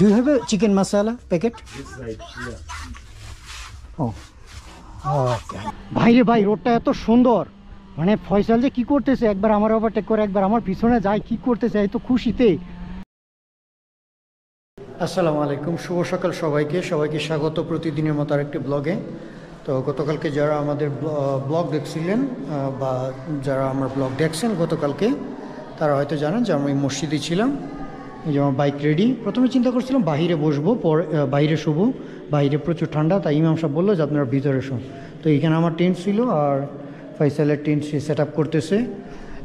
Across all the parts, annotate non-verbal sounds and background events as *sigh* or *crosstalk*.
Do you have a chicken masala packet? This side, yeah. ও ওকে ভাইরে ভাই রোডটা এত সুন্দর। মানে ফয়সাল যে কি করতেছে? একবার আমার ওভারটেক করে একবার আমার পিছনে যায় কি করতেছে? এই তো খুশিতে। আসসালামু আলাইকুম শুভ সকাল সবাইকে। সবাইকে স্বাগত প্রতিদিনের মতো আরেকটি ব্লগে। তো গতকালকে যারা আমাদের ব্লগ দেখছিলেন বা যারা আমার ব্লগ দেখছেন গতকালকে তারা হয়তো জানেন যে আমি মসজিদে ছিলাম। এই যে আমার বাইক রেডি প্রথমে চিন্তা করছিলাম বাইরে বসবো, পর বাইরে শোবো। বাইরে প্রচুর ঠান্ডা, তাই ইমাম সাহেব বলল যে, আপনারা ভিতরে শোন। তো এখানে আমার টেন্ট ছিল আর ফয়সালের টেন্ট সে সেট আপ করতেছে।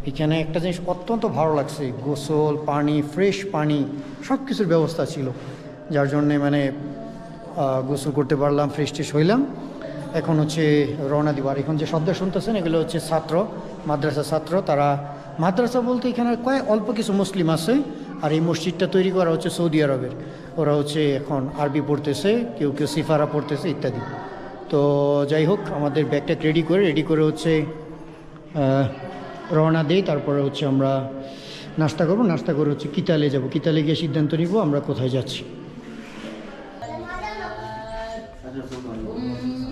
এখানে একটা জিনিস অত্যন্ত ভালো লাগছে, গোসল, পানি ফ্রেশ পানি সব কিছুর ব্যবস্থা ছিল। যার জন্যে মানে গোসল করতে পারলাম ফ্রেশ ট্রেশ হইলাম। এখন হচ্ছে রওনা দিবার এখন যে শব্দ শুনতেছেন, এগুলো হচ্ছে ছাত্র, মাদ্রাসা ছাত্র। তারা মাদ্রাসা বলতে এখানে কয়েক অল্প কিছু মুসলিম আছে। আর এই মসজিদটা তৈরি করা হচ্ছে সৌদি আরবের। ওরা হচ্ছে এখন আরবি পড়তেছে, কেউ কেউ সিফারা পড়তেছে, ইত্যাদি। তো যাই হোক, আমাদের ব্যাগটা রেডি করে রেডি করে হচ্ছে রওনা দিই, তারপরে হচ্ছে আমরা নাস্তা করব, নাস্তা করে হচ্ছে কিতালে যাব। কিতালে গিয়ে সিদ্ধান্ত নিব, আমরা কোথায় যাচ্ছি।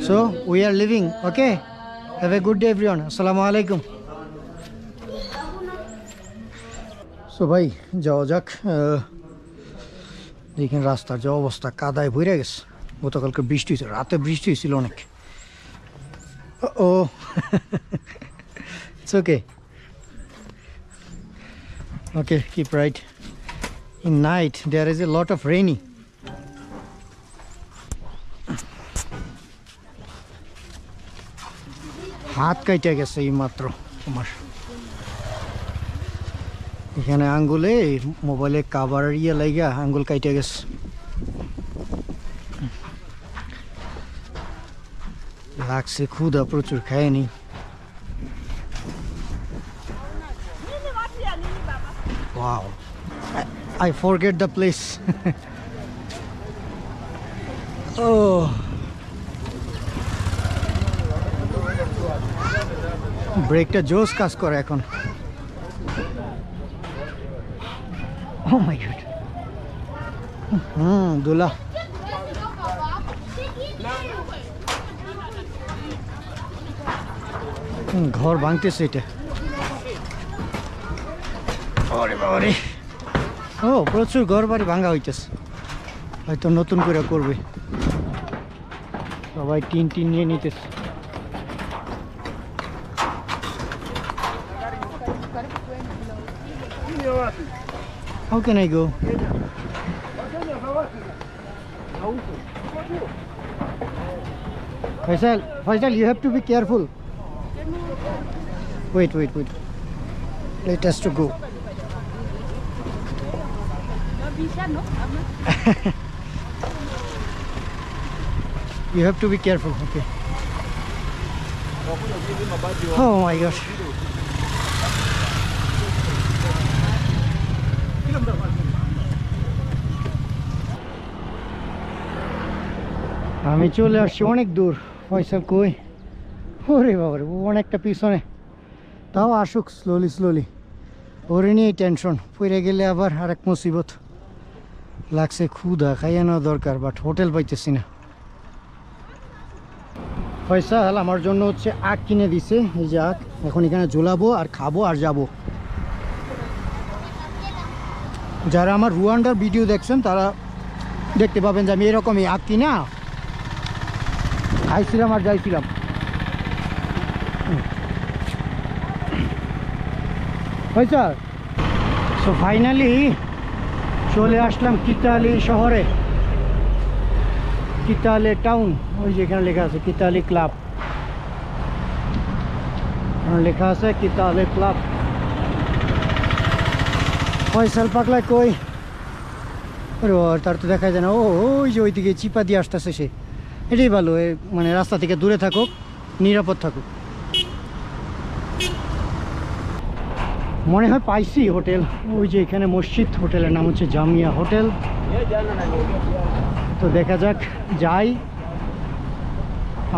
So we are living okay have a good day everyone আসসালামু আলাইকুম সো ভাই, যাওয়া যাক দেখেন রাস্তার যে অবস্থা, কাদায় ভরে গেছে। গতকালকে বৃষ্টি হয়েছিল রাতে বৃষ্টি হয়েছিল অনেক। ও okay okay keep right in night there is a lot of rainy হাত কাইটে গেছে এই মাত্র আমার এখানে আঙ্গুলে এই মোবাইলে কাভার ইয়ে লাইগা আঙ্গুল কাইটে গেছে লাগছে ক্ষুদা প্রচুর খায়নি Wow. I, I forget the place. *laughs* oh. ব্রেকটা জোস কাজ করে এখন ও মাই গড হুম দোলা হুম, ঘর ভাঙতেছে এটা। ওরে বাবারে ও প্রচুর ঘর বাড়ি ভাঙা হইতেছে। হয়তো নতুন করে করবে। সবাই টিন টিন নিয়ে নিতেছে। How can I go? Faisal, Faisal, you have to be careful. Wait, wait, wait. Let us to go. *laughs* You have to be careful. Okay. Oh my gosh. আমি চলে আসছি অনেক দূর, ফয়সাল কই? ওরে বাবারে, ও অনেকটা পিছনে। তাও আসুক স্লোলি স্লোলি ওরে নিয়ে টেনশন পড়ে গেলে আবার আরেক মুসিবত। লাগছে ক্ষুদা খাইয়ে নেওয়া দরকার বাট হোটেল পাইতেছি না। ফয়সাল, আমার জন্য হচ্ছে আখ কিনে দিছে। এই যে আখ, এখন এখানে ঝোলাবো আর খাব আর যাব। যারা আমার রুয়ান্ডার ভিডিও দেখছেন, তারা দেখতে পাবেন যে আমি এরকমই আখ কিনা। খাইছিলাম আর যাইছিলাম। ফয়সাল সো ফাইনালি চলে আসলাম কিতালি শহরে। কিতালে টাউন ওই যেখানে লেখা আছে, কিতালি ক্লাব লেখা আছে, কিতালে ক্লাব ফয়সাল পাকলায় কই? তার তো দেখা যায় না। ও, ওই যে ওইদিকে চিপা দিয়ে আসতেছে সে। এটাই ভালো মানে রাস্তা থেকে দূরে থাকুক, নিরাপদ থাকুক। মনে হয় পাইছি হোটেল, ওই যে এখানে মসজিদ হোটেলের নাম হচ্ছে জামিয়া হোটেল। তো দেখা যাক, যাই।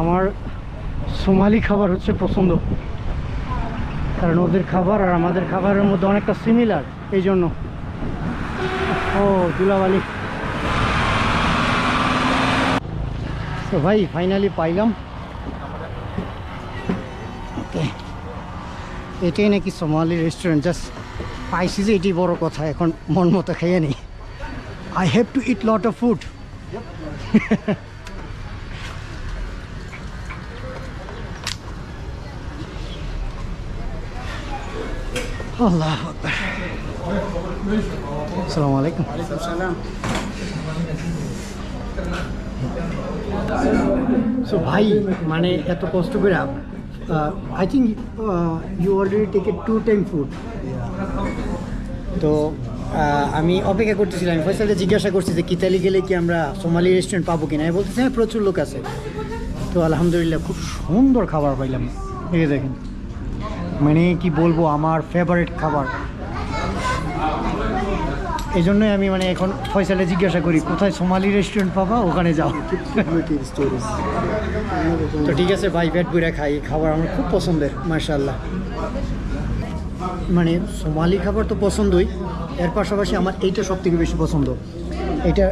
আমার সোমালি খাবার হচ্ছে পছন্দ। কারণ ওদের খাবার আর আমাদের খাবারের মধ্যে অনেকটা সিমিলার এই জন্য ও দুলাবালি তো ভাই ফাইনালি পাইলাম। ওকে। এটাই নাকি সোমালি রেস্টুরেন্ট জাস্ট পাইছি যে এটি বড় কথা, এখন মন মতো খেয়ে নিই। I have to eat lot of food আল্লাহ আসসালামু আলাইকুম। সো ভাই মানে এত কষ্ট করে I think you already taked two time food তো আহ, আমি অপেক্ষা করতেছিলাম আমি ফয়সালকে জিজ্ঞাসা করছি যে কিতালি গেলে কি আমরা সোমালি রেস্টুরেন্ট পাবো কিনা? আমি বলতেছি হ্যাঁ প্রচুর লোক আছে। তো আলহামদুলিল্লাহ খুব সুন্দর খাবার পাইলাম। এই দেখেন মানে কি বলব আমার ফেভারিট খাবার। এই জন্যই আমি মানে এখন ফয়সালে জিজ্ঞাসা করি, কোথায় সোমালি রেস্টুরেন্ট পাবা? ওখানে যাও. তো ঠিক আছে ভাই, পেট বুড়া খাই খাবার আমার খুব পছন্দের মার্শাল্লাহ মানে সোমালি খাবার তো পছন্দই, এর পাশাপাশি আমার এইটা সব থেকে বেশি পছন্দ। এটা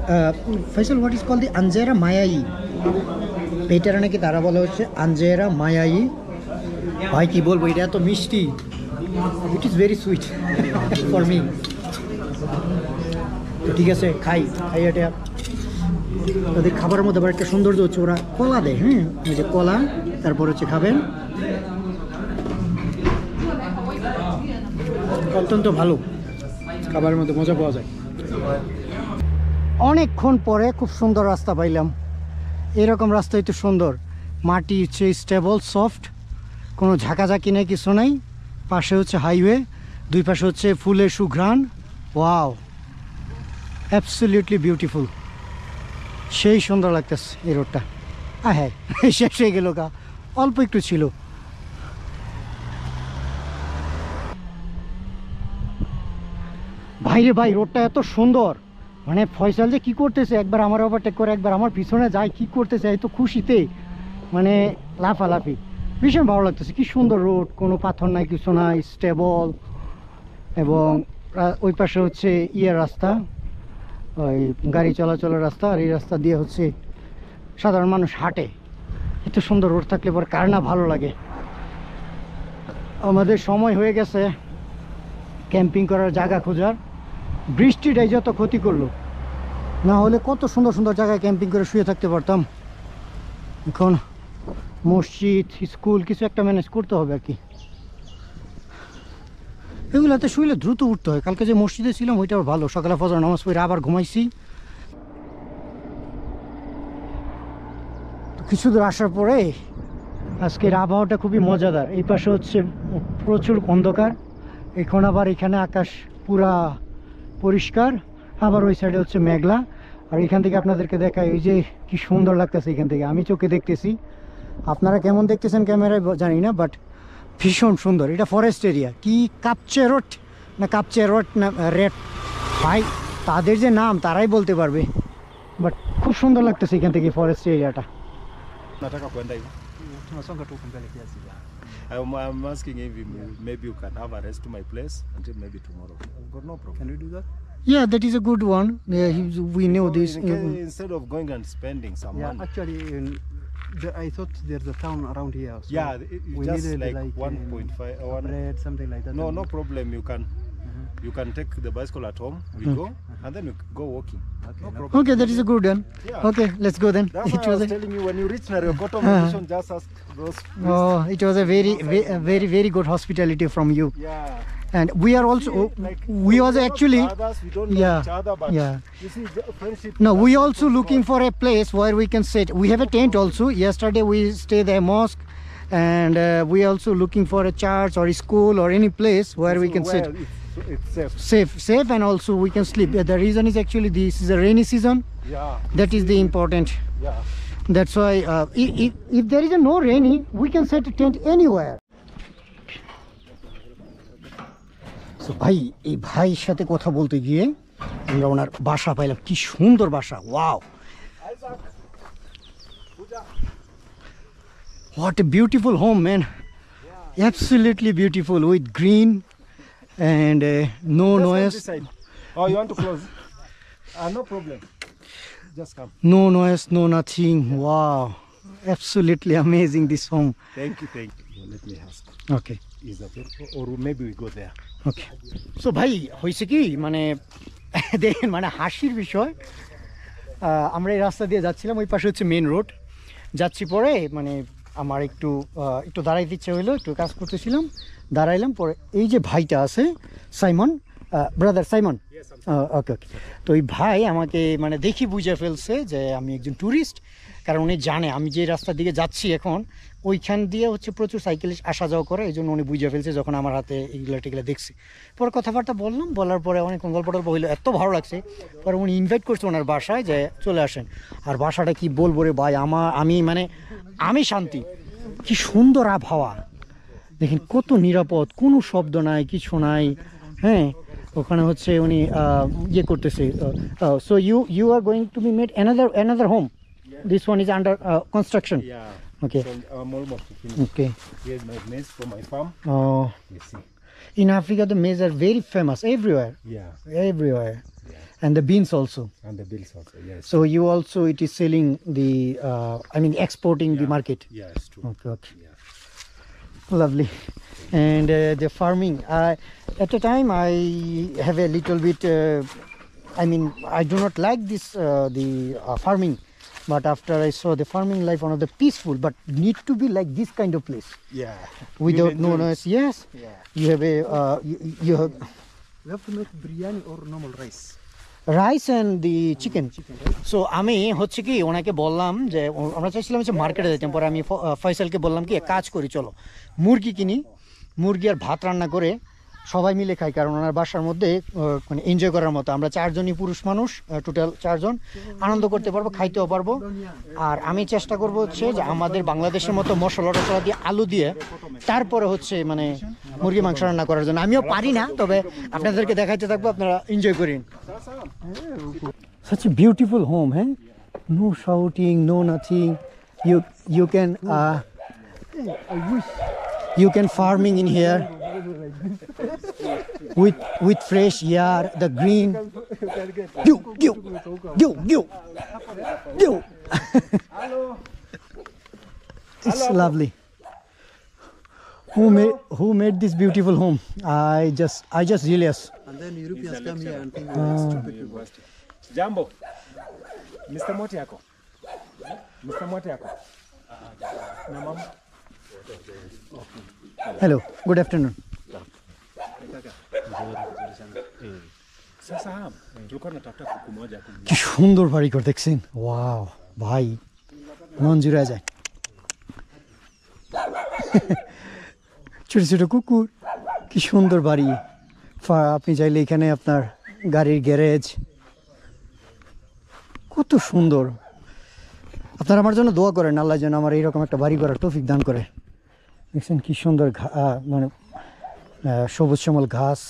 Faisal what is call the আঞ্জেরা মায়াই এইটার নাকি তারা বলা হচ্ছে আঞ্জেরা মায়াই ভাই, কি বলব, এটা এত মিষ্টি। It is very sweet for me তো ঠিক আছে, খাই খাই এটা। ওদের খাবারের মধ্যে আবার একটা সৌন্দর্য হচ্ছে, ওরা কলা দেয় হ্যাঁ? এই যে কলা, তারপর হচ্ছে খাবেন। অত্যন্ত ভালো খাবারের মধ্যে মজা পাওয়া যায়। অনেকক্ষণ পরে খুব সুন্দর রাস্তা পাইলাম। এরকম রাস্তাই তো সুন্দর। মাটি হচ্ছে স্টেবল সফট কোনো ঝাঁকাঝাঁকি নেই, কিছু নাই। পাশে হচ্ছে হাইওয়ে দুই পাশে হচ্ছে ফুলের সুঘ্রাণ। ওয়াও অ্যাবসলিউটলি বিউটিফুল সেই সুন্দর লাগতেছে এই রোডটা হ্যাঁ হ্যাঁ শেষ হয়ে গেল গা। অল্প একটু ছিল। ভাইরে ভাই রোডটা এত সুন্দর। মানে ফয়সাল যে কি করতেছে? একবার আমার ওভারটেক করে, একবার আমার পিছনে যায়, কি করতেছে? এই তো খুশিতে। মানে লাফালাফি। ভীষণ ভালো লাগতেছে। কি সুন্দর রোড কোনো পাথর নাই, কিছু নাই স্টেবল এবং ওই পাশে হচ্ছে ইয়ের রাস্তা। ওই গাড়ি চলাচলের রাস্তা আর এই রাস্তা দিয়ে হচ্ছে সাধারণ মানুষ হাঁটে। এত সুন্দর রোড থাকলে পর কার না ভালো লাগে। আমাদের সময় হয়ে গেছে ক্যাম্পিং করার জায়গা খোঁজার। বৃষ্টিটাই যত ক্ষতি করল, না হলে কত সুন্দর সুন্দর জায়গায় ক্যাম্পিং করে শুয়ে থাকতে পারতাম। এখন মসজিদ, স্কুল, কিছু একটা ম্যানেজ করতে হবে আর কি। এগুলাতে শুইলে দ্রুত উঠতে হয়। কালকে যে মসজিদে ছিলাম, ওইটা ভালো। সকালে ফজর নামাজ পড়ে আবার ঘুমাইছি। কিছু দূর আসার পরে আজকের আবহাওয়াটা খুবই মজাদার। এই পাশে হচ্ছে প্রচুর অন্ধকার। এখন আবার এখানে আকাশ পুরা পরিষ্কার। আবার ওই সাইডে হচ্ছে মেঘলা। আর এখান থেকে আপনাদেরকে দেখায় এই যে কি সুন্দর লাগতেছে এখান থেকে। আমি চোখে দেখতেছি। আপনারা কেমন দেখতেছেন ক্যামেরায় জানি না বাট ভীষণ সুন্দর এটা ফরেস্ট এরিয়া কি কাপচে রোড না কাপচে রোড না রেড ভাই তাদের যে নাম তারাই বলতে পারবে বাট খুব সুন্দর লাগতেছে এখান থেকে ফরেস্ট এরিয়াটা nataka kwenda hivi Tunasonga tu mbele kiasi. I'm, I'm asking if you, maybe you can have a rest to my place until maybe tomorrow I've got no problem Can we do that? Yeah, that is a good one. Yeah, he- we know So this. in case- instead of going and spending some Yeah, money actually, in, the, I thought there's a town around here. So yeah it, it we just needed like, um, 1.5 uh, one, bread, something like that. no no problem you can you can take the bicycle at home we Hmm. go and then you go walking Okay, no no problem Okay, that is a good one. Yeah. Okay, let's go then. That's It why I was was a, telling you when you reach Nariokoto Uh-huh. just ask those please. oh, it was a very, ve- a very, very good hospitality from you. yeah And we are also, like we was actually, we don't know yeah, each other but yeah. you see friendship no, we also looking for a place where we can sit. We have a tent also. Yesterday we stayed at a mosque, and uh, we also looking for a church or a school or any place where we can sit. It's, it's safe Safe, safe, and also we can sleep. The reason is actually this is a rainy season. yeah That is the important. yeah That's why uh, if, if, if there is no rainy, we can set a tent anywhere. ভাই এই ভাইয়ের সাথে কথা বলতে গিয়ে আমরা ওনার বাসা পাইলাম। কি সুন্দর বাসা wow. What a beautiful home man absolutely beautiful with green and no noise no noise no nothing wow absolutely amazing this home thank you thank you okay Is that it? Or maybe we go there. Okay so ভাই হয়েছে কি? মানে *laughs* দেখেন মানে হাসির বিষয়। আমরা এই রাস্তা দিয়ে যাচ্ছিলাম ওই পাশে হচ্ছে মেন রোড যাচ্ছি পরে মানে আমার একটু একটু দাঁড়াইতে ইচ্ছে হইল একটু কাজ করতেছিলাম দাঁড়াইলাম পরে এই যে ভাইটা আছে Simon brother Simon. Okay okay তো ওই ভাই আমাকে মানে দেখি বুঝে ফেলছে যে আমি একজন ট্যুরিস্ট কারণ উনি জানে, আমি যে রাস্তার দিকে যাচ্ছি এখন, ওইখান দিয়ে হচ্ছে প্রচুর সাইকেল আসা যাওয়া করে এই জন্য উনি বুঝে ফেলছে যখন আমার হাতে এইগুলো টেগুলো দেখছি। পরে কথাবার্তা বললাম, বলার পরে অনেকক্ষণ গল্প টল্প হইল, এত ভালো লাগছে। পরে উনি ইনভাইট করছে ওনার বাসায় যে চলে আসেন। আর বাসাটা কি বলব রে ভাই, আমার, আমি মানে আমি শান্তি। কি সুন্দর আবহাওয়া। দেখেন কত নিরাপদ, কোনো শব্দ নাই, কিছু নাই হ্যাঁ? ওখানে হচ্ছে উনি ইয়ে করতেছে so you you are going to be made another another home this one is under uh, construction. Yeah. Okay. So i'm uh, almost finished okay. Here's my maize for my farm. Oh. You see. In africa the maize are very famous everywhere. Yeah. Everywhere. Yeah. and the beans also. And the beans also yes. So you also it is selling the uh, i mean exporting yeah. the market yes yeah, okay okay. Yeah. lovely. And uh, the farming. Uh, at the time i have a little bit uh, i mean i do not like this uh, the farming. But after I saw the farming life, one of the peaceful, but need to be like this kind of place Yeah. without no noise. Yes, Yeah. you have a uh, you, you have. We have to make biryani or normal rice. Rice and the chicken so আমি হচ্ছে কি ওনাকে বললাম যে আমরা চাইছিলাম হচ্ছে মার্কেটে যেতাম পরে আমি ফয়সালকে বললাম কি এক কাজ করি চলো মুরগি কিনি মুরগি আর ভাত রান্না করে সবাই মিলে খাই কারণ ওনার বাসার মধ্যে মানে এনজয় করার মতো। আমরা চারজনই পুরুষ মানুষ টোটাল চারজন। আনন্দ করতে পারব খাইতেও পারব। আর আমি চেষ্টা করব হচ্ছে যে আমাদের বাংলাদেশের মতো মশলা টশলা দিয়ে আলু দিয়ে তারপরে হচ্ছে মানে মুরগি মাংস রান্না করার জন্য। আমিও পারি না তবে আপনাদেরকে দেখাইতে থাকব আপনারা এনজয় করেন। Such a beautiful home eh? no shouting no nothing. You you can uh, you can farming *laughs* with with fresh air the green you you you you you it's lovely who made who made this beautiful home i just i just jealous And then Europeans come here and think we're stupid people. Jambo. Mr. Motiako. Mr. Motiako. Ah, Na mama. hello kuku moja kuku. কি সুন্দর বাড়ি ঘর দেখছেন? Wow ভাই মন জুড়ে যায় ছোট ছোট কুকুর কি সুন্দর বাড়ি। আপনি চাইলে এখানে আপনার গাড়ির গ্যারেজ। কত সুন্দর। আপনারা আমার জন্য দোয়া করেন আল্লাহ যেন আমার এইরকম একটা বাড়ি করার তৌফিক দান করে। দেখছেন কি সুন্দর মানে সবুজ শ্যামল ঘাস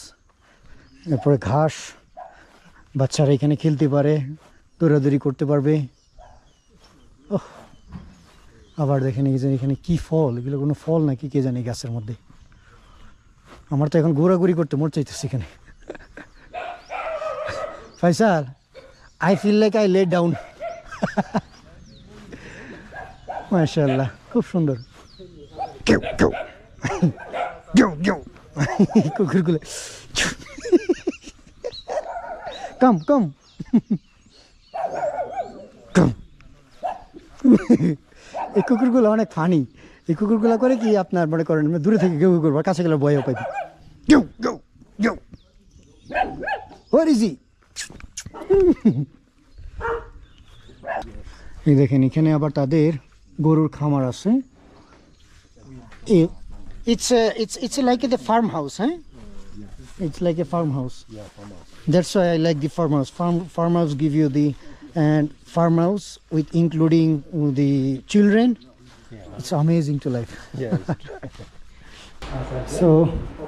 এরপরে ঘাস বাচ্চারা এখানে খেলতে পারে দৌড়াদৌড়ি করতে পারবে। ওহ, আবার দেখেন এখানে কি ফল এগুলো কোনো ফল নাকি কে জানে গাছের মধ্যে। আমার তো এখন ঘোরাঘুরি করতে মর চাইতেছে এখানে। Faisal I feel like I let down মাশাল্লাহ খুব সুন্দর। কেউ কেউ কেউ কেউ কুকুরগুলো কাম কাম কাম এই কুকুরগুলো অনেক ফানি এই কুকুরগুলো করে কি আপনার মনে করেন দূরে থেকে কেউ করব কাছে গেলে ভয়ও পাইবে কেউ কেউ কেউ ওর ইজি এই দেখেন এখানে আবার তাদের গরুর খামার আছে It's it's it's like a farm house হ্যাঁ it's like a farm house Yeah, farmhouse. That's why I like the farmhouse. Farm farmhouse give you the and farmhouse with including the children. It's amazing to life. Yeah. *laughs* So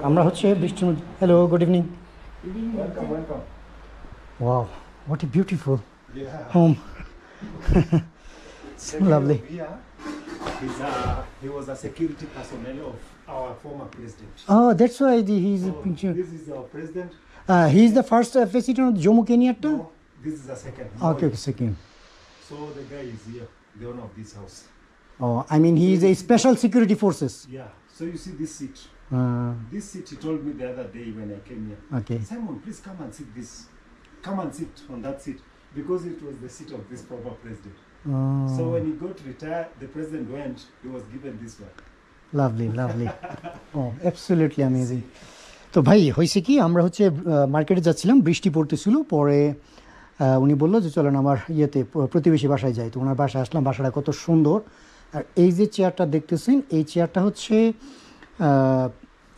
আমরা হচ্ছে বৃষ্টির মধ্যে hello good evening welcome, welcome. Wow what a beautiful Yeah. Home Lovely. He's a, he was a security personnel of our former president. Oh, that's why the, he's a picture. This is our president. Uh, he's the first uh, president of Jomo Kenyatta. No, this is the second. Okay, okay, second. So the guy is here, the owner of this house. Oh, I mean, he is a special security forces. Yeah. So you see this seat. Uh, This seat he told me the other day when I came here. okay. Simon, please come and sit this. Come and sit on that seat because it was the seat of this former president. So Oh, when he got retired, the president went. He was given this one. Lovely lovely oh absolutely amazing তো ভাই হয়েছে কি? আমরা হচ্ছে মার্কেটে যাচ্ছিলাম বৃষ্টি পড়তেছিল পরে উনি বলল যে চলেন আমার ইয়েতে প্রতিবেশী বাসায় যাই। তো ওনার বাসায় আসলাম বাসাটা কত সুন্দর। আর এই যে চেয়ারটা দেখতেছেন এই চেয়ারটা হচ্ছে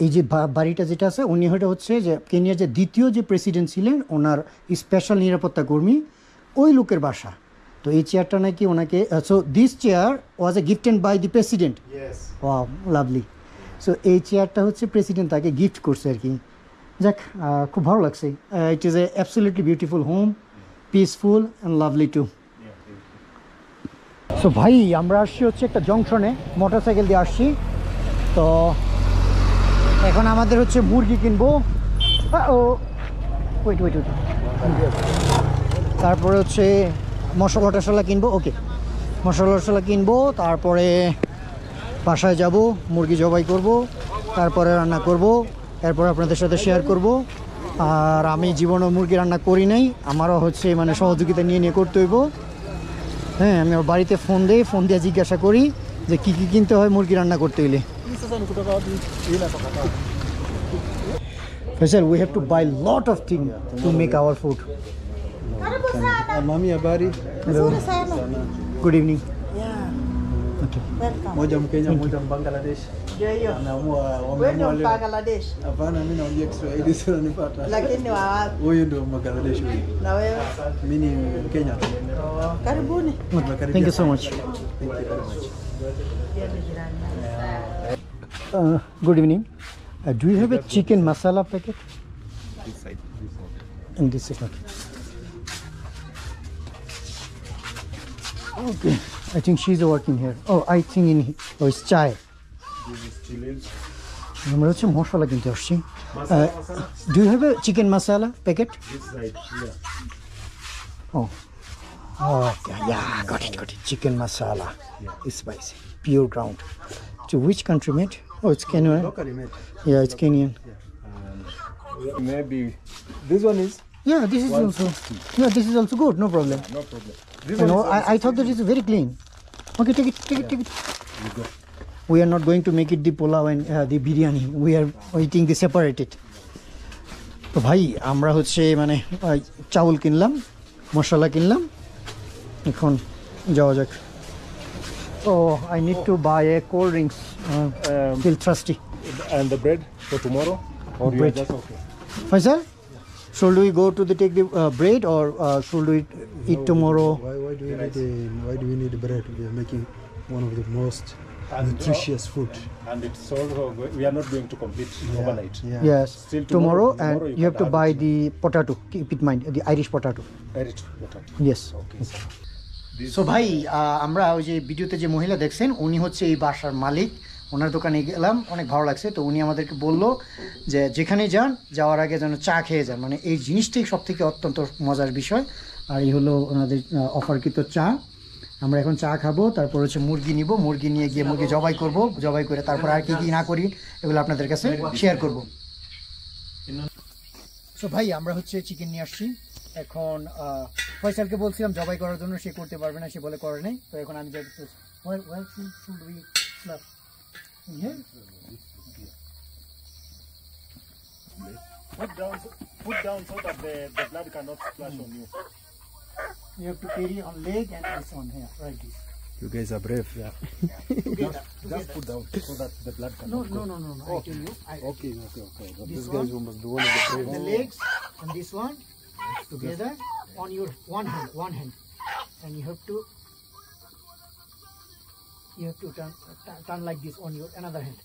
এই যে বাড়িটা যেটা আছে উনি হয়তো হচ্ছে যে কেনিয়ার যে দ্বিতীয় যে প্রেসিডেন্ট ছিলেন ওনার স্পেশাল নিরাপত্তা কর্মী ওই লোকের বাসা। তো এই চেয়ারটা নাকি ওনাকে so this chair was a gifted by the president. Wow lovely so এই চেয়ারটা হচ্ছে প্রেসিডেন্ট তাকে গিফট করছে আর কি। যাক খুব ভালো লাগছে। It is a absolutely beautiful home peaceful and lovely too. So ভাই আমরা আসছি হচ্ছে একটা জংশনে মোটর সাইকেল দিয়ে আসছি। তো এখন আমাদের হচ্ছে মুরগি কিনবো। ও ওয়েট ওয়েট ওয়েট তারপরে হচ্ছে মশলা টশলা কিনবো ওকে। মশলা টশলা কিনবো তারপরে বাসায় যাব মুরগি জবাই করব তারপরে রান্না করব এরপর আপনাদের সাথে শেয়ার করব। আর আমি জীবনও মুরগি রান্না করি নাই আমারও হচ্ছে মানে সহযোগিতা নিয়ে নিয়ে করতে হইব। হ্যাঁ আমি বাড়িতে ফোন দিই ফোন দিয়ে জিজ্ঞাসা করি যে কী কী কিনতে হয় মুরগি রান্না করতে গেলে Faisal, we have to buy lot of things to make our food. Uh, Mami habari. Nzuri sana. Good evening. Yeah, Okay. welcome. Moja Mkenya, moja Mbangladesh. Ndio hiyo. Ameamua Wewe ndio wameamua leo. Bangladesh, Hapana, mimi naongea Kiswahili sio unanipata. lakini wa wapi? Huyu ndio Bangladesh huyu. Na wewe? Mimi ni Mkenya. Karibuni. Thank you so much. Thank you very much. Pia ni jirani yangu. Uh, good evening. Uh, do you have a chicken masala packet? This side. This side. In this second. Okay. I think she's working here. Oh, I think in oh, it's chai. This is chilies. আমরা হচ্ছে মশলা কিনতে আসছি Masala, masala. Do you have a chicken masala packet This side. Here. Oh. Okay, yeah, got it, got it. Chicken masala. Spicy. Pure ground. To which country made? Oh, it's Kenyan. Locally made. Yeah, it's Kenyan. And maybe this one is Yeah, this is also. Yeah, this is also good. No problem. no problem. This You know, I, I thought that it's very clean. Okay, take it, take it, take it. We are not going to make it the pulao and uh, the biryani. We are eating the separated. তো ভাই আমরা হচ্ছে মানে চাউল কিনলাম মশলা কিনলাম এখন যাওয়া যাক ও I need to buy a cold drinks Um, feel thirsty and the bread for tomorrow, or you Bread. are just okay. Faisal should we go to the take the uh, bread or uh, should we eat tomorrow Why, why do we need a, why do we need bread? We are making one of the most nutritious food. And it's also we are not going to complete overnight. Yeah. Yes, Still tomorrow, tomorrow- and tomorrow you you have can to have buy it. the potato. Keep it in mind, the Irish potato. Direct water. Yes. Okay. So ভাই আহ, আমরা ওই যে ভিডিওতে যে মহিলা দেখছেন উনি হচ্ছে এই বাসার মালিক ওনার দোকানে গেলাম, অনেক ভালো লাগছে। তো উনি আমাদেরকে বলল যে যেখানে যান, যাওয়ার আগে যেন চা খেয়ে যান। মানে এই জিনিসটাই সব থেকে অত্যন্ত মজার বিষয়। আর এই হলো ওনাদের অফারকৃত চা। আমরা এখন চা খাব, তারপর হচ্ছে মুরগি নিব। মুরগি নিয়ে গিয়ে মুরগি জবাই করব। জবাই করে তারপর আর কি কি না করি, এগুলো আপনাদের কাছে শেয়ার করব। সো ভাই, আমরা হচ্ছে চিকেন নিয়ে আসছি। এখন ফয়সালকে বলছিলাম জবাই করার জন্য, সে করতে পারবে না, সে বলে করে নেই। তো এখন আমি যাই Where, where should, should we slap? In here? Put down, put down so that the, the blood cannot splash on you. You have to carry on leg and this one here, like this. You guys are brave. Yeah. *laughs* Together. Just put down so that the blood No, cannot no, no, no, no. I tell you. I, Okay, okay, okay. But This these guys one? who must be one of the brave. the legs and this one together on your one hand, one hand, and you have to you have to turn turn, like this on your another hand.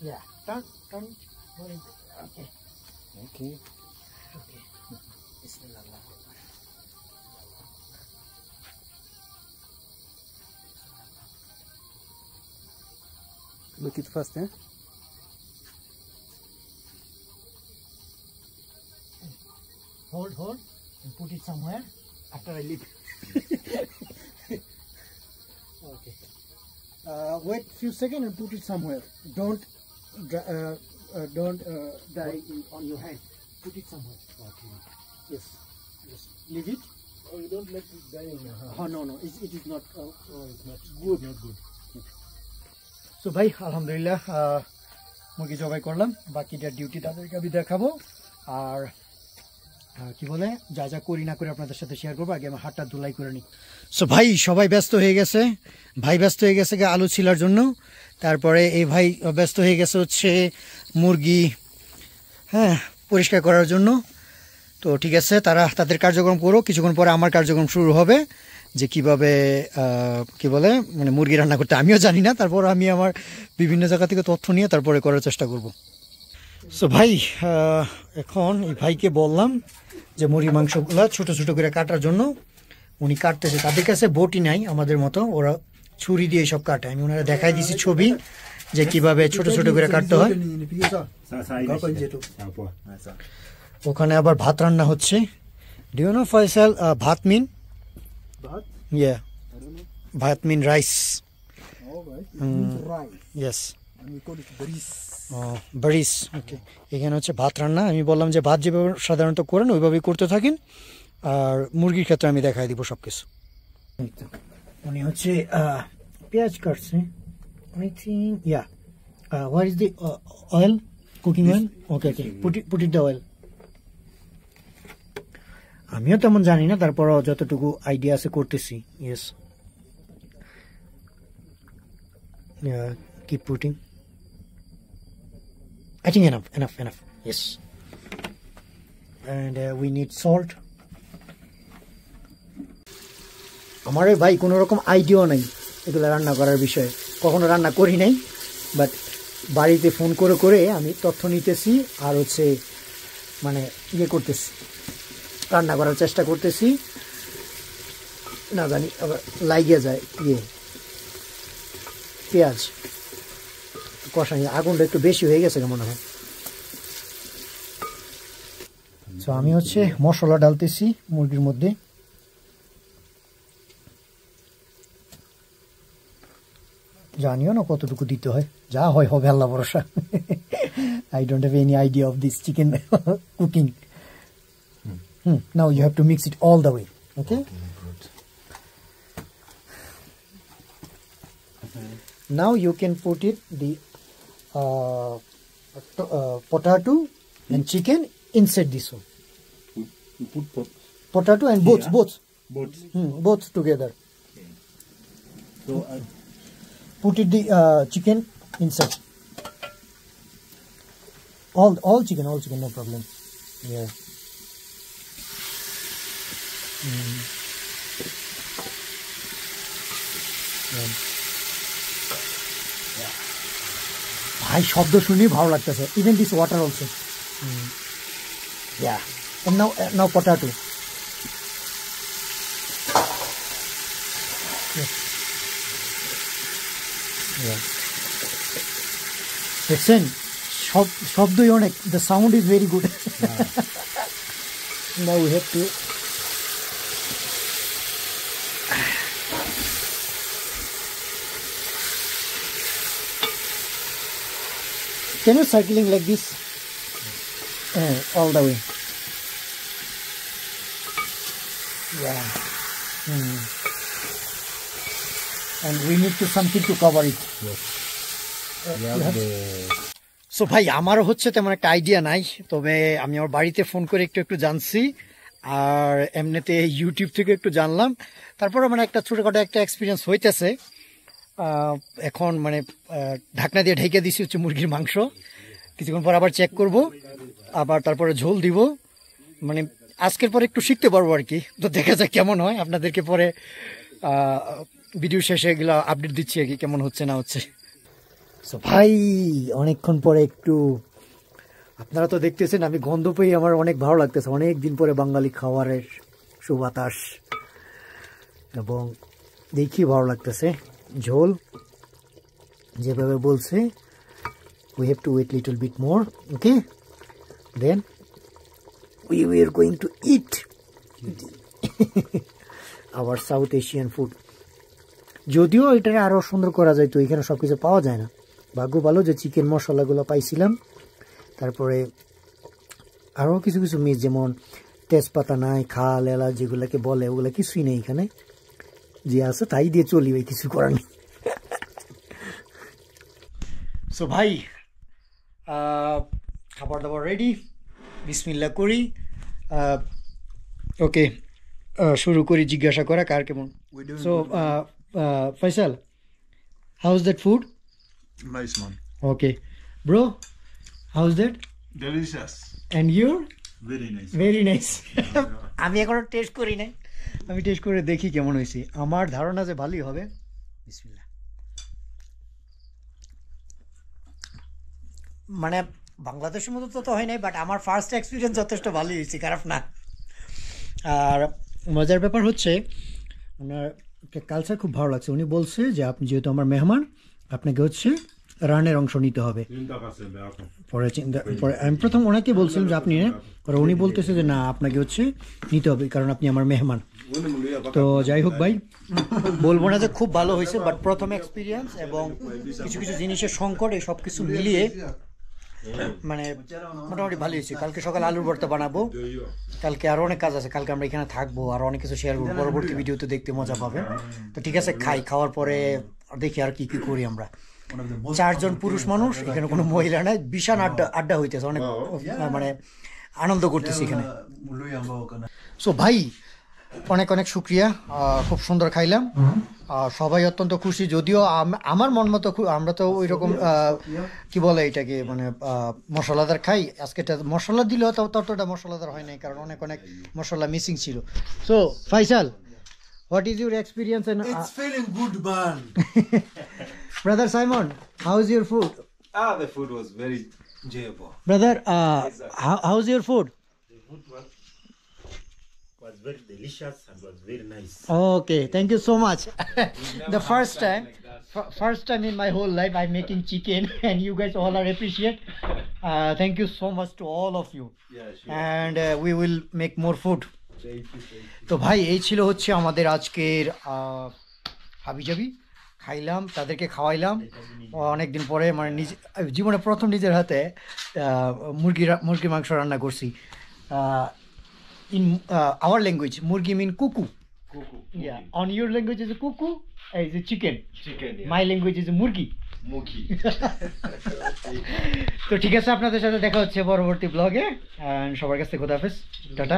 Yeah, turn, turn. Where is it? Okay, Okay. okay. Bismillah. Make it fast, eh? Hold, hold, and put it somewhere after I leave. *laughs* Uh, wait few seconds and put it somewhere. Don't dra- uh, uh, don't uh, die in, on your hand. Put it somewhere. Yes. Just leave it. Oh, you don't let it die in your hand. Oh no no, it, it is not. Uh, Oh, it's not good. Not good. So ভাই আলহামদুলিল্লাহ আহ, মুরগি জবাই করলাম বাকিটা duty তাদেরকে আমি দেখাবো আর আহ, কি বলে? যা যা করি না করে আপনাদের সাথে শেয়ার করব, আগে আমার হাতটা ধুলাই করে নিই। সো ভাই, সবাই ব্যস্ত হয়ে গেছে। ভাই ব্যস্ত হয়ে গেছে আলু ছিলার জন্য। তারপরে এই ভাই ব্যস্ত হয়ে গেছে হচ্ছে মুরগি হ্যাঁ পরিষ্কার করার জন্য। তো ঠিক আছে, তারা তাদের কার্যক্রম করো কিছুক্ষণ পরে আমার কার্যক্রম শুরু হবে যে কীভাবে কি বলে মানে মুরগি রান্না করতে আমিও জানি না। তারপর আমি আমার বিভিন্ন জায়গা থেকে তথ্য নিয়ে তারপরে করার চেষ্টা করব। সো ভাই এখন এই ভাইকে বললাম যে মুরগি মাংসগুলো ছোট ছোট করে কাটার জন্য উনি কাটতেছে। তাদের কাছে বটি নাই আমাদের মতো ওরা ছুরি দিয়ে সব কাটে। আমি ওনারা দেখাই দিছি ছবি যে কীভাবে ছোট ছোট করে কাটতে হয়. ওখানে আবার ভাত রান্না হচ্ছে। ডিউ নো ফয়সাল ভাত মিন ইয়া. ভাত মিন রাইস. ইয়েস বারিস। ওকে এখানে হচ্ছে ভাত রান্না আমি বললাম যে ভাত যেভাবে সাধারণত করেন ওইভাবেই করতে থাকেন আর মুরগির ক্ষেত্রে আমি দেখাই দিব সব কিছু উনি হচ্ছে পেঁয়াজ কাটছে। I think yeah what is the oil cooking oil okay okay পুটি পুটির দ্য অয়েল আমিও তেমন জানি না তারপরও যতটুকু আইডিয়া আছে করতেছি yes keep putting I think enough, enough, enough. Yes. And uh, we need salt. আমার ভাই কোনো রকম আইডিয়াও নাই এগুলো রান্না করার বিষয়ে কখনো রান্না করি নাই বাট বাড়িতে ফোন করে করে আমি তথ্য নিতেছি আর হচ্ছে মানে ইয়ে করতেছি রান্না করার চেষ্টা করতেছি না জানি আবার লাগিয়ে যায় ইয়ে পেঁয়াজ কষানি, আগুনটা একটু বেশি হয়ে গেছে মনে হয়। তো আমি হচ্ছে মশলা ডালতেছি মুরগির মধ্যে। জানিও না কতটুকু দিতে হয়। যা হয় হবে আল্লাহ ভরসা। I don't have any idea of this chicken cooking hmm now you have to mix it all the way okay now you can put it the uh, uh, potato and chicken inside this one You put pot. potato and both Yeah. both Both. hmm, both together So I, put it the uh, chicken inside all all chicken all chicken no problem yeah Mm. ভাই শব্দ শুনেই ভালো লাগতেছে। Even this water also yeah now now potato দেখছেন সব শব্দই অনেক the sound is very good now we have to Can you cycling like this? Uh, all the way. Yeah. Hmm. And we need to something to cover it. The so ভাই আমারও হচ্ছে তেমন একটা idea নাই তবে আমি আমার বাড়িতে ফোন করে একটু একটু জানছি আর এমনিতে ইউটিউব থেকে একটু জানলাম তারপরে মানে একটা ছোটোখাটো একটা এক্সপিরিয়েন্স হইতেছে এখন মানে ঢাকনা দিয়ে ঢেকে দিছি হচ্ছে মুরগির মাংস। কিছুক্ষণ পর আবার চেক করব, আবার তারপরে ঝোল দিব। মানে আজকের পরে একটু শিখতে পারব আর কি। তো দেখা যাক কেমন হয়। আপনাদেরকে পরে ভিডিও শেষে এগুলো আপডেট দিচ্ছি আর কি, কেমন হচ্ছে না হচ্ছে। সো ভাই, অনেকক্ষণ পরে একটু, আপনারা তো দেখতেছেন, আমি গন্ধ পেয়ে আমার অনেক ভালো লাগতেছে। অনেক দিন পরে বাঙালি খাবারের সুবাতাস এবং দেখি ভালো লাগতেছে। ঝোল, যেভাবে বলছে we have to wait little bit more okay then we are going to eat our South Asian food যদিও এটারে আরও সুন্দর করা যায়, তো এখানে সব কিছু পাওয়া যায় না। ভাগ্য ভালো যে চিকেন মশলাগুলো পাইছিলাম। তারপরে আরও কিছু কিছু মিস যেমন তেজপাতা নাই, খাল, এলাচ যেগুলোকে বলে, ওগুলো কিছুই নেই এখানে। যে আছে তাই দিয়ে চলি ওই কিছু করার নেই। সো ভাই খাবার দাবার রেডি বিসমিল্লা করি ওকে শুরু করি জিজ্ঞাসা করা কার কেমন? So Faisal how is that food nice man. Okay bro how is that Delicious. And your Very nice. Very nice আমি এখনও টেস্ট করি নাই। আমি টেস্ট করে দেখি কেমন হয়েছে। আমার ধারণা যে ভালোই হবে। বিসমিল্লাহ। মানে বাংলাদেশের মতো তো তো হয় নাই বাট আমার ফার্স্ট এক্সপিরিয়েন্স যথেষ্ট ভালোই হয়েছে খারাপ না। আর মজার ব্যাপার হচ্ছে ওনার কালচার খুব ভালো লাগছে। উনি বলছে যে আপনি যেহেতু আমার মেহমান আপনাকে হচ্ছে রানের অংশ নিতে হবে। পরে চিন্তা পরে আমি প্রথম ওনাকে বলছিলাম যে আপনি উনি বলতেছে যে না আপনাকে হচ্ছে নিতে হবে কারণ আপনি আমার মেহমান। তো যাই হোক ভাই বলব না যে খুব ভালো হয়েছে বাট প্রথম এক্সপিরিয়েন্স এবং কিছু কিছু জিনিসের সংকট এই সব কিছু মিলিয়ে মানে মোটামুটি ভালো হয়েছে। কালকে সকালে আলুর ভর্তা বানাবো। কালকে আরও অনেক কাজ আছে কালকে আমরা এখানে থাকব আর অনেক কিছু শেয়ার করব। পরবর্তী ভিডিওতে দেখতে মজা পাবে। তো ঠিক আছে খাই খাওয়ার পরে দেখি আর কি কি করি আমরা। চারজন পুরুষ মানুষ এখানে কোনো মহিলা নাই বিশাল আড্ডা আড্ডা হইতেছে অনেক মানে আনন্দ করতেছি এখানে। সো ভাই অনেক অনেক শুক্রিয়া খুব সুন্দর খাইলাম। আর সবাই অত্যন্ত খুশি যদিও আমার মন মতো আমরা তো ওই রকম কি বলে এটাকে মানে মশলাদার খাই। আজকেটা মশলা দিলেও তো ততটা মশলাদার হয় নাই কারণ অনেক অনেক মশলা মিসিং ছিল। So Faisal what is your experience It's feeling good, man. Brother Simon how is your food Ah, the food was very enjoyable. Brother how is your food was very delicious and was very nice. Okay, thank you so much. the first time, f- first time in my whole life, I'm making chicken, and you guys all are appreciate. Uh, thank you so much to all of you. Yeah, sure. And uh, we will make more food. তো ভাই এই ছিল হচ্ছে আমাদের আজকের হাবিজাবি খাইলাম তাদেরকে খাওয়াইলাম অনেকদিন পরে মানে নিজে জীবনে প্রথম নিজের হাতে মুরগি মুরগির মাংস রান্না করছি in language, murgi means cuckoo. cuckoo. Yeah. On your language is a cuckoo, uh, is a chicken. Chicken, yeah. My language is a murgi. Muki. তো ঠিক আছে আপনাদের সাথে দেখা হচ্ছে পরবর্তী ব্লগে সবার কাছ থেকে খোদাফেজ টাটা